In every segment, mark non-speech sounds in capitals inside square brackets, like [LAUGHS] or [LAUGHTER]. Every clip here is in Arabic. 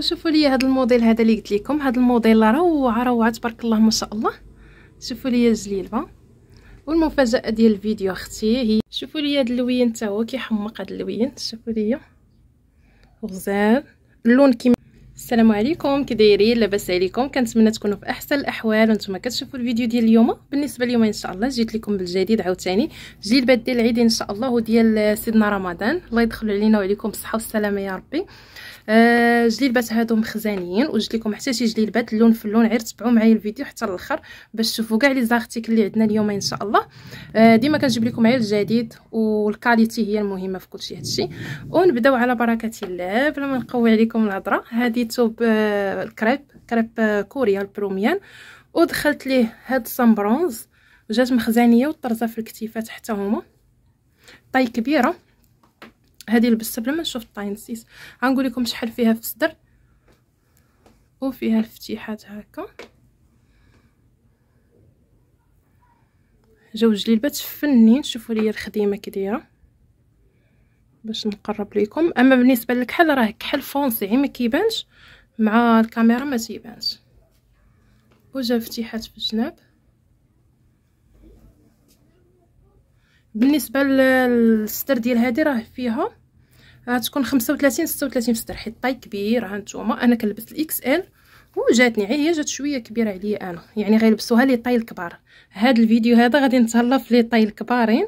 وشوفوا لي هذا الموديل هذا اللي قلت لكم هذا الموديل روعة روعة تبارك الله ما شاء الله. شوفوا لي الجليبه والمفاجأة ديال الفيديو أختي هي شوفوا لي هذا اللوين حتى هو كيحمق هذا اللوين. شوفوا لي. غزال اللون كيما السلام عليكم. كي دايرين لاباس عليكم. كنتمنى تكونوا في أحسن الأحوال. وأنتم كتشوفوا الفيديو ديال اليوم. بالنسبة اليوم إن شاء الله جيت لكم بالجديد عاوتاني. جلبات ديال العيد إن شاء الله وديال سيدنا رمضان. الله يدخل علينا وعليكم بالصحة والسلامة يا ربي. آه جليبات هادو مخزانيين وجبت لكم حتى شي جليبات اللون في اللون غير تبعوا معايا الفيديو حتى الآخر باش تشوفوا كاع les articles اللي عندنا اليوم إن شاء الله. آه ديما كنجيب لكم معايا الجديد وال qualité هي المهمه في كلشي هادشي. ونبداو على بركة الله. بلا ما نقوي عليكم الهضرة هذه توب آه الكريب كريب كوريا البروميان. ودخلت ليه هاد الصمبرونز وجات مخزانيه والطرزه في الكتيفات حتى هما. taille كبيرة. هذه لبستها بلا ما نشوف ال taille نسيت. غنقول لكم شحال فيها في الصدر. وفيها الفتيحات هكا. جوج جليبات فنين شوفوا لي الخديمة كي دايرة. باش نقرب لكم أما بالنسبة للكحل راه كحل foncé ما كيبانش. مع الكاميرا ما تيبانش. وجا فتيحات في الجناب. بالنسبة للستر ديال هذه راه فيها غتكون 35 36 في الستر. حيت taille كبير ها نتوما. أنا كنلبس ال XL وجاتني. هي جات شوية كبيرة عليا أنا. يعني غيلبسوها les tailles الكبار. هاد الفيديو هذا غادي نتهلا في les tailles الكبارين.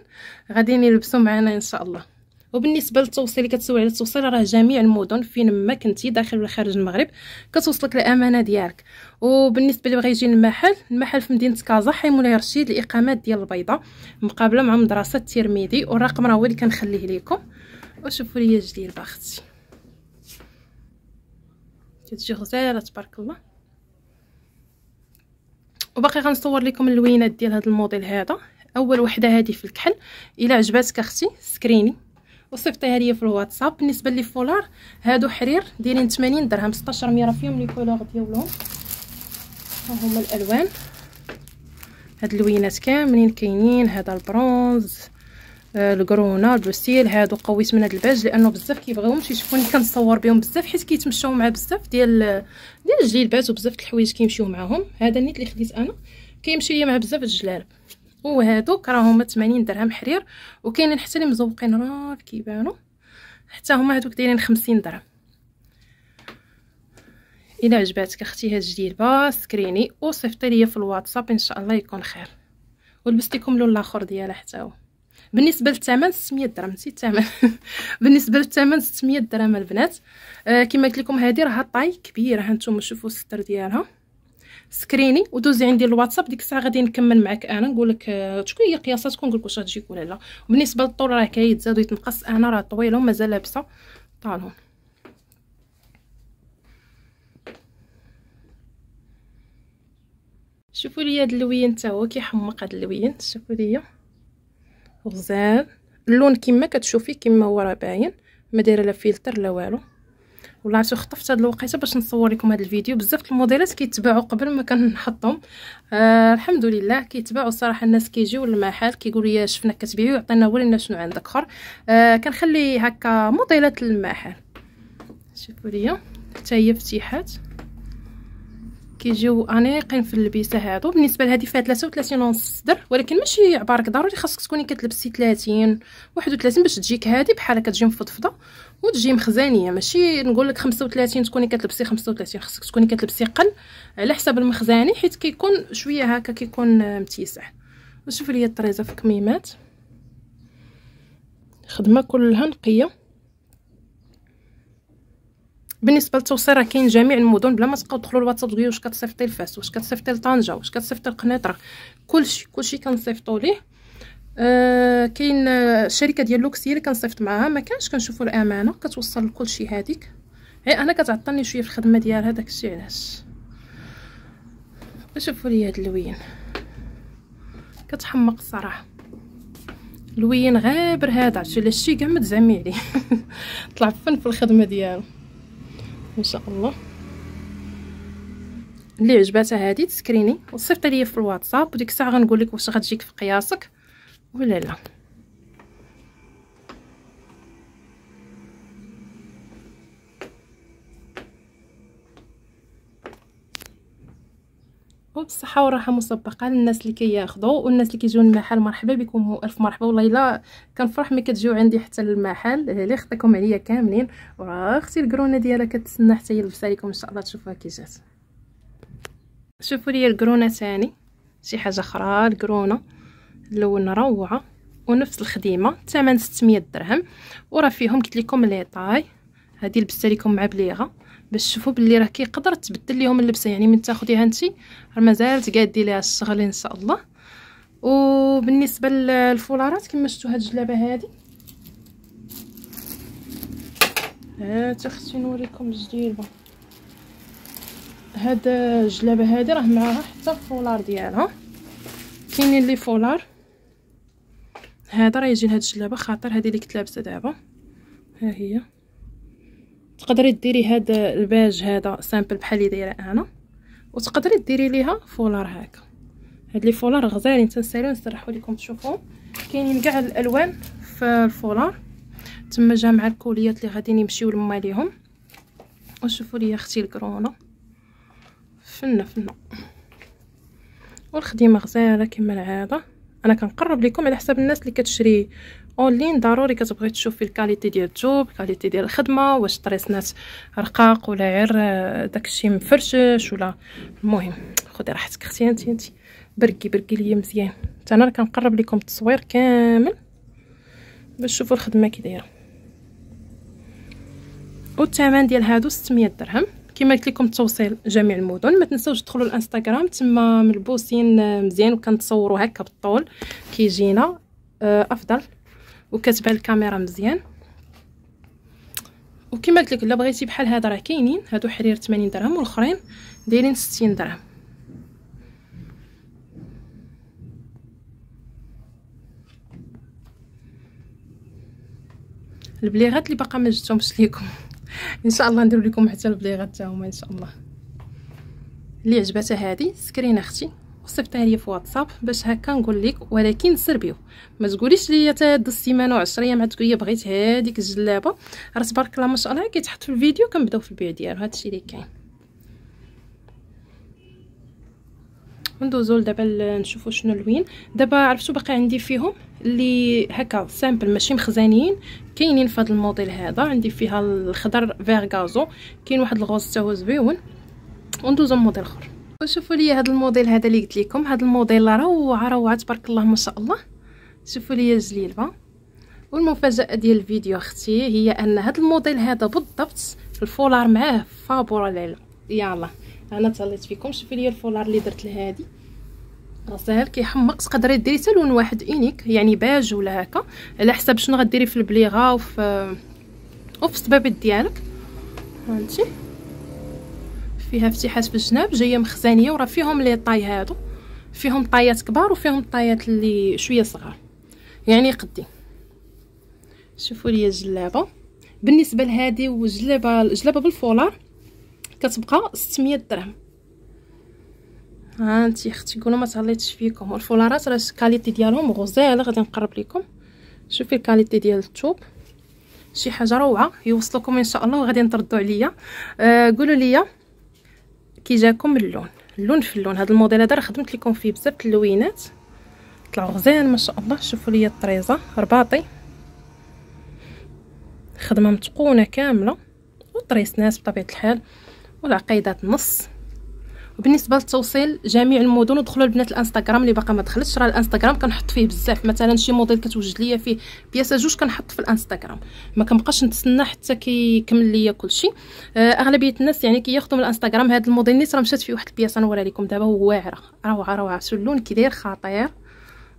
غادي يلبسوا معنا إن شاء الله. وبالنسبة للتوصيل اللي كتسول على التوصيل راه جميع المدن فين ما كنتي داخل ولا خارج المغرب كتوصلك الامانه ديالك. وبالنسبة اللي بغى يجي المحل المحل في مدينة كازا حي مولاي رشيد الاقامات ديال البيضة مقابلة مع مدرسة الترمذي والرقم راه هو اللي كنخليه لكم وشوفوا لي جدير أختي كتجي غزالة تبارك الله. وباقي غنصور لكم اللوينات ديال هذا الموديل هذا. أول وحدة هذه في الكحل. إلا عجباتك أختي سكريني. وصيفطيها ليا في الواتساب. بالنسبة les foulards هادو حرير دايرين 80 درهم 16 ميره فيهم les couleurs ديالهم. ها هما الألوان. هاد اللوينات كاملين كاينين هذا البرونز آه الكرونا البوستيل هادو قويت من هاد الباج لأنه بزاف كيبغيوهم يشوفوني كنصور بهم بزاف حيت كيتمشاو مع بزاف ديال ديال الجلبات وبزاف د الحوايج كيمشيو معاهم. هذا النيت اللي خديت أنا. كيمشي ليا مع بزاف الجلالب وهادوك راه هما 80 درهم حرير وكاينين حتى اللي مزوقين راه كيبانوا حتى هما هادوك دايرين 50 درهم. إلا عجباتك أختي هاد الجديده سكريني وصيفطي ليا في الواتساب إن شاء الله يكون خير. ولبست لكم اللون الآخر ديالها حتى هو. بالنسبة للثمن 600 درهم نسيت الثمن. [LAUGHS] بالنسبة للثمن 600 درهم البنات. آه كما قلت لكم هذه راه taille كبيرة ها نتوما شوفوا الستر ديالها. سكريني ودوزي عندي الواتساب ديك الساعة غادي نكمل معك أنا نقول لك آه، شكون هي قياساتكم نقول لك واش غتجيك ولا لا. وبالنسبة للطول راه كيتزاد ويتنقص أنا راه طويلة ومازال لابسة. طالون شوفوا لي هاد اللوين حتى هو كيحمق هاد اللوين. شوفوا لي. غزال اللون كما كتشوفي كما هو راه باين. ما دايرة لا فلتر لا والو. والله خطفت هاد الوقيته باش نصور لكم هاد الفيديو. بزاف الموديلات كيتباعوا قبل ما كنحطهم. آه الحمد لله كيتباعوا الصراحه الناس كيجيو للمحل كيقولوا لي شفناك كتبيعي وعطينا ورينا شنو عندك آخر. آه كنخلي هكا موديلات للمحل. شوفوا ليا حتى هي فتيحات. كيجيو أنيقين في اللبسه هادو. بالنسبة لهذه فيها 33 ونص صدر ولكن ماشي عبارك ضروري خاصك تكوني كتلبسي 30 31 باش تجيك هذه بحال كتجي مفضفضة وتجي مخزانية. ماشي نقول لك 35 تكوني كتلبسي 35 خاصك تكوني كتلبسي قل على حساب المخزاني حيت كيكون شوية هكا كيكون متيسع. وشوفوا لي الطريزة في كميمات خدمة كلها نقية. بالنسبة للتوصيل راه كاين جميع المدن بلا ما تبقاو تدخلوا الواتساب تقولوا واش كتصيفطي لفاس واش كتصيفطي لطنجة واش كتصيفطي لقنيطره كلشي كلشي كنصيفطوا ليه. آه كاين الشركة ديال لوكس هي اللي كنصيفط معاها. ما كانش كنشوفوا الأمانة كتوصل لكلشي هذيك هي أنا كتعطلني شوية في الخدمة ديالها داكشي علاش؟ شوفوا لي هاد اللوين. كتحمق الصراحه لوين غابر هذا عرفتي؟ شي كاع ما عليه طلع فن في الخدمة ديالو. إن شاء الله. اللي عجباتها هذه تسكريني. وصيفطي ليا في الواتساب وديك الساعة غنقول لك واش غتجيك في قياسك. ولا لا. وبصحه وراحه مسبقه للناس اللي كياخذوا والناس اللي كيجيو المحل مرحبا بكم ألف مرحبا. والله إلا كنفرح ملي كتجيو عندي حتى للمحل. اللي خطيكم عليا كاملين. وراه أختي الكرونه ديالها كتسنى حتى هي لبسها لكم. إن شاء الله تشوفوها كي جات. شوفوا لي الكرونه ثاني شي حاجة أخرى. الكرونه اللون روعة. ونفس الخديمة. الثمن 600 درهم. وراه فيهم قلت لكم لي طاي. هذه لبستها لكم مع بليغة. باش تشوفوا باللي راه كيقدر تبدل ليهم اللبسة. يعني من تاخديها انت راه مازال تقادي ليها الشغل إن شاء الله. وبالنسبة للفولارات كما شفتوا هاد الجلابه هادي. هات أختي نوريكم الجلابه هاد الجلابه هادي راه معاها حتى الفولار ديالها. كاينين les foulards. هذا راه يجي لهاد الجلابه خاطر هذه اللي كنت لابسة دابا. ها هي. تقدري ديري هاد الباج هذا simple بحال اللي دايرة أنا وتقدري ديري ليها فولار هكا. هاد les foulards غزالين تنسالو نسرحوا لكم تشوفوا كاينين كاع الألوان في الفولار. تما جا مع الكوليات اللي غادي نمشيو لما ليهم. وشوفوا لي أختي الكرونة. فنة فنة. والخديمة غزالة كما العادة. أنا كنقرب لكم على حساب الناس اللي كتشري اونلاين ضروري كتبغي تشوفي ال qualité ديال الثوب ال qualité ديال الخدمة واش طريسنات رقاق ولا غير داكشي مفرشش ولا. المهم خدي راحتك أختي انت انت بركي بركي ليا مزيان. حتى أنا كنقرب لكم التصوير كامل باش تشوفوا الخدمة كي دايرة. والثمن ديال هادو 600 درهم. كما قلت لكم التوصيل جميع المدن. ما تنساوش تدخلوا الانستغرام تما ملبوسين مزيان وكنتصوروا هكا بالطول. كيجينا آه، أفضل. وكتبان الكاميرا مزيان. وكما قلت لك إلا بغيتي بحال هذا راه كاينين. هادو حرير 80 درهم والأخرين دايرين 60 درهم. البليغات اللي باقا ما جبتهمش ليكم. إن شاء الله ندير لكم حتى البليغات حتى هما إن شاء الله. اللي عجبتها هذه سكرين أختي. وصيفطها ليا في واتساب باش هكا نقول لك ولكن سربيو. ما تقوليش لي تا هاد السيمانة و10 أيام تقول لي بغيت هذيك الجلابة. راه تبارك الله ما شاء الله كيتحط في الفيديو كنبداو في البيع ديالو. هادشي اللي كاين. ندوزو دابا نشوفوا شنو لوين دابا عرفتوا باقي عندي فيهم اللي هكا simple ماشي مخزانين كاينين في هذا الموديل هذا. عندي فيها الخضر vert gazon كاين واحد ال rose حتى هو زويون وندوزو لموديل أخر. وشوفوا لي هذا الموديل هذا اللي قلت لكم. هذا الموديل روعه روعه تبارك الله ما شاء الله. شوفوا لي الجليبه والمفاجأة ديال الفيديو أختي هي أن هذا الموديل هذا بالضبط الفولار معاه فابور العلم يلا. أنا تهليت فيكم. شوفوا لي الفولار اللي درت لهادي. راه ساهل كيحمق تقدري ديري حتى لون واحد unique يعني باج ولا هكا. على حسب شنو غديري في البليغة وفي وفي الصبابيط ديالك. هانتي فيها فتيحات في الجناب جاية مخزانيه وراه فيهم les tailles هادو. فيهم طايات كبار وفيهم الطايات اللي شوية صغار. يعني قدي. شوفوا لي الجلابة. بالنسبة لهذه وجلابة الجلابة بالفولار. كتبقى 600 درهم. ها انت أختي قولوا ما تهليتش فيكم. والفولارات راه ال qualité ديالهم غزاله غادي نقرب لكم شوفي ال qualité ديال الثوب شي حاجة روعة يوصلكم إن شاء الله وغادي نردوا عليا. آه قولوا لي كي جاكم اللون. اللون في اللون. هذا الموديل هذا راه خدمت لكم فيه بزاف اللوينات. طلعوا غزال ما شاء الله. شوفوا لي الطريزة. رباطي. خدمة متقونة كاملة. وطريسنات بطبيعة الحال. والعقيدات نص. وبالنسبة للتوصيل جميع المدن ودخلوا البنات الانستغرام اللي باقا ما دخلتش. راه الانستغرام كنحط فيه بزاف. مثلا شي موديل كتوجد ليا فيه بياسة جوج كنحط في الانستغرام. ما كنبقاش نتسنى حتى كيكمل ليا كلشي آه أغلبية الناس يعني كياخذوا من الانستغرام هذا الموديل. نيت راه مشات فيه واحد البياسة نوريها لكم دابا هو واعره روعة روعة. اللون كي داير خطير.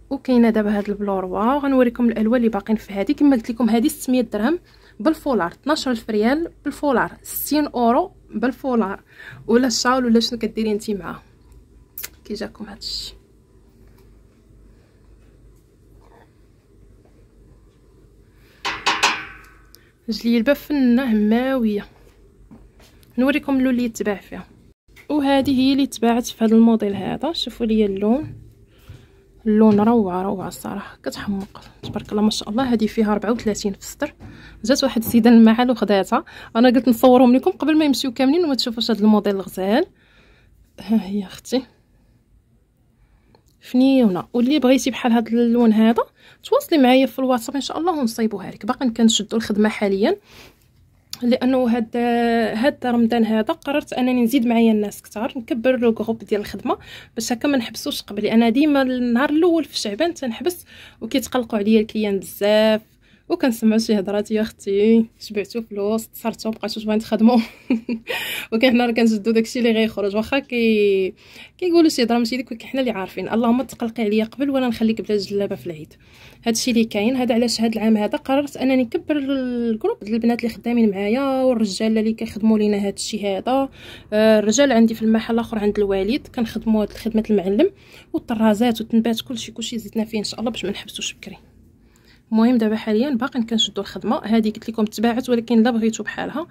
وكاينة دابا هاد ال bleu roi غنوريكم الألوان اللي باقيين في هذه كما قلت لكم هذه 600 درهم بالفولار. 12000 ريال بالفولار. 60 أورو بالفولار ولا الشال ولا شنو كديري انت معاه؟ كي جاكم هادشي جليبه فنه هماويه نوريكم اللون اللي يتباع فيها. وهذه هي اللي تباعت في هذا الموديل هذا. شوفوا لي اللون. اللون روعة روعة الصراحة. كتحمق. تبارك الله ما شاء الله. هذه فيها 34 في السطر. جات واحد السيدة المحل وخداتها. أنا قلت نصورهم لكم قبل ما يمشيو كاملين وما تشوفوش هذا الموديل الغزال ها هي أختي. فنيونه واللي بغيتي بحال هذا اللون هذا تواصلي معايا في الواتساب إن شاء الله ونصايبوها لك. باقي كنشدوا الخدمة حاليا. لأنه هاد هاد رمضان هذا قررت انني نزيد معايا الناس كثار نكبر لو غروب ديال الخدمة باش هكا ما نحبسوش قبلي أنا ديما النهار الأول في شعبان تنحبس وكيتقلقوا عليا الكليان بزاف. وكنسمعوا شي هضرات يا أختي شبعتو فلوس تصرتو مبقيتو تبغيو تخدموا [LAUGHS] وكاين حنا راه كنجدو داكشي اللي غيخرج. واخا كي كيقولوا شي هضرة ماشي ديك حنا اللي عارفين. اللهم تقلقي عليا قبل وأنا نخليك بلا جلابة في العيد. هادشي اللي كاين هذا علاش هاد العام هذا قررت أنني نكبر الجروب ديال البنات اللي خدامين معايا والرجال اللي كيخدموا لينا هادشي هذا. آه، الرجال عندي في المحل الآخر عند الوالد كنخدموا هاد خدمة المعلم والطرازات والتنبات كلشي كلشي زدنا فيه إن شاء الله باش ما نحبسوش بكري. المهم دابا حاليا باقي كنشدوا الخدمة. هذه قلت لكم تباعت ولكن لا بغيتو بحالها.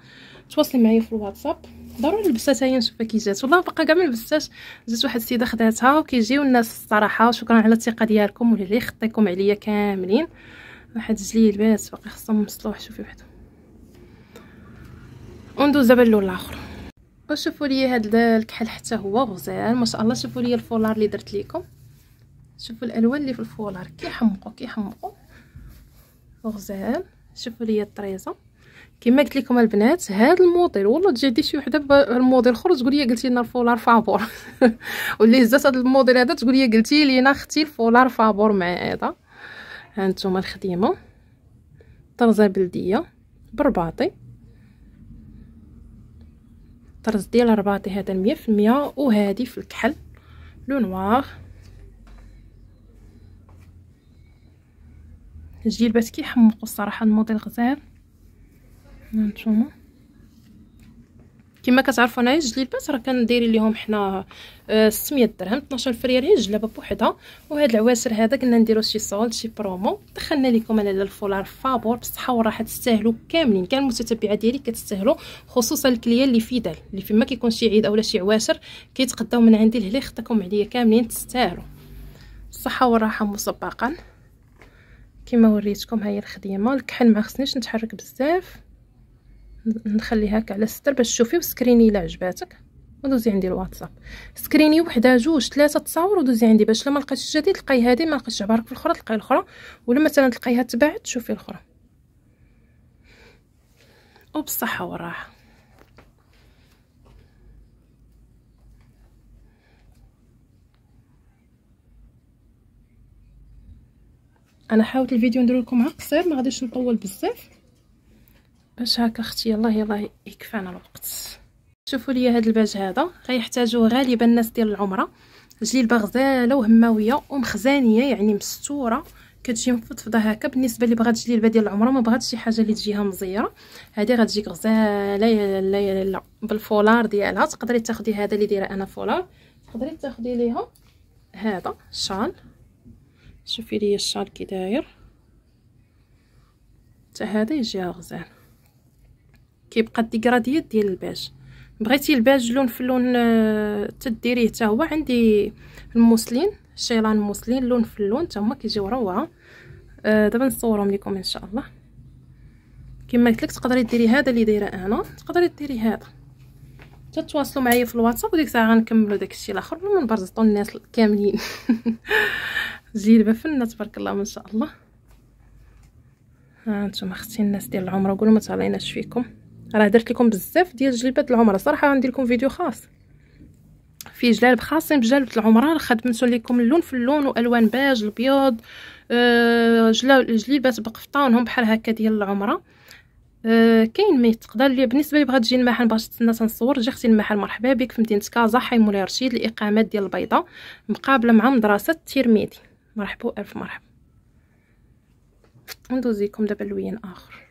تواصلي معايا في الواتساب. ضروري لبستها هي نشوفها كي جات. والله باقا كاع ما لبستهاش جات واحد السيدة خداتها وكيجيو الناس الصراحة. شكرا على الثقة ديالكم واللي خطيكم عليا كاملين. واحد جليبات باقي خصهم مصلوح. شوفي وحده وندوز دابا اللون الآخر. وشوفوا لي هذا الكحل حتى هو غزال. ما شاء الله شوفوا لي الفولار اللي درت لكم شوفوا الألوان اللي في الفولار. كيحمقوا كيحمقوا غزال شوفوا لي الطريزة. كما قلت لكم البنات هذا الموديل والله تجي شي وحدة بالموديل أخر تقول لي قلتي لنا الفولار فابور. [LAUGHS] واللي هزات هذا الموديل هذا تقول لي قلتي لينا أختي الفولار فابور مع هذا. ها أنتم الخديمة. طرزة بلدية برباطي. طرز ديال الرباطي هذا مية في المية وهادي في الكحل. le noir. الجلبات كيحمقوا الصراحة الموديل غزال. هانتوما كما كتعرفوا انايا الجلبات راه كنديري ليهم حنا 600 آه، درهم 12 ألف ريال هي الجلابه بوحدها وهاد العواشر هذا قلنا نديرو شي solde شي برومو. دخلنا لكم أنا الفولار فابور بالصحه والراحه تستاهلوا كاملين. كان المتتبعة ديالي كتستاهلوا خصوصا ال clients اللي fidèles اللي فيما كيكون شي عيد اولا شي عواشر كيتقداو من عندي لهلي خطاكم عليا كاملين تستاهلوا الصحه والراحه مسبقا. كما وريتكم هي الخديمة الكحل ما خصنيش نتحرك بزاف. نخليها هكا على الستر باش تشوفي وسكريني إلا عجباتك ودوزي عندي الواتساب. سكريني وحدة جوج ثلاثة تصاور ودوزي عندي باش لما لقيتش جديد تلقاي هذه ما لقيتش عبارك في الاخرى تلقاي الأخرى. ولا مثلا تلقايها تبعت تشوفي الأخرى. وبالصحة والراحه أنا حاولت الفيديو ندير لكم قصير ما غاديش نطول بزاف. باش هكا أختي يلاه يلاه يكفانا الوقت. شوفوا لي هذا الباج هذا. غيحتاجوه غالبا الناس ديال العمرة. جليبه غزاله وهماوية ومخزانية يعني مستورة. كتجي مفضفضه هكا. بالنسبة اللي بغات جليبه ديال العمرة ما بغاتش شي حاجة اللي تجيها مزيرة. هذه غتجيك غزالة لا لا لا بالفولار ديالها. تقدري تاخدي هذا اللي دايرة أنا فولار. تقدري تاخدي ليها هذا شال. شوفي لي الشال كي داير. حتى هذا يجيها غزال كيبقى الديكراديات ديال الباج. بغيتي الباج لون في لون آه، تديريه حتى هو. عندي الموسلين شيلان موسلين لون في اللون. حتى هما كيجيو روعة. آه دابا نصورهم لكم إن شاء الله. كما قلت لك تقدري ديري هذا اللي دايرة أنا تقدري ديري هذا. تتواصلوا معايا في الواتساب وديك الساعة غنكملوا داكشي الآخر. بلا ما نبرزطوا الناس كاملين. [LAUGHS] زينبه فنه تبارك الله ما شاء الله. ها أنتم أختي الناس ديال العمره قولوا ما تعليناش فيكم. راه درت لكم بزاف ديال جلبات العمره صراحة غندير لكم فيديو خاص. في جلالب خاصين بجلبة العمره خدمت لكم اللون في اللون وألوان باج الابيض أه جليبات بقفطانهم بحال هكا ديال العمره أه كاين ما تقدر لي بالنسبة لي بغات تجي المحل باش تستنى تنصور جي أختي المحل مرحبا بك. في مدينة كازا حي مولاي رشيد الإقامات ديال البيضاء مقابلة مع مدرسة تيرميدي مرحبا ألف مرحبا. ندوزيكم دابا لون آخر؟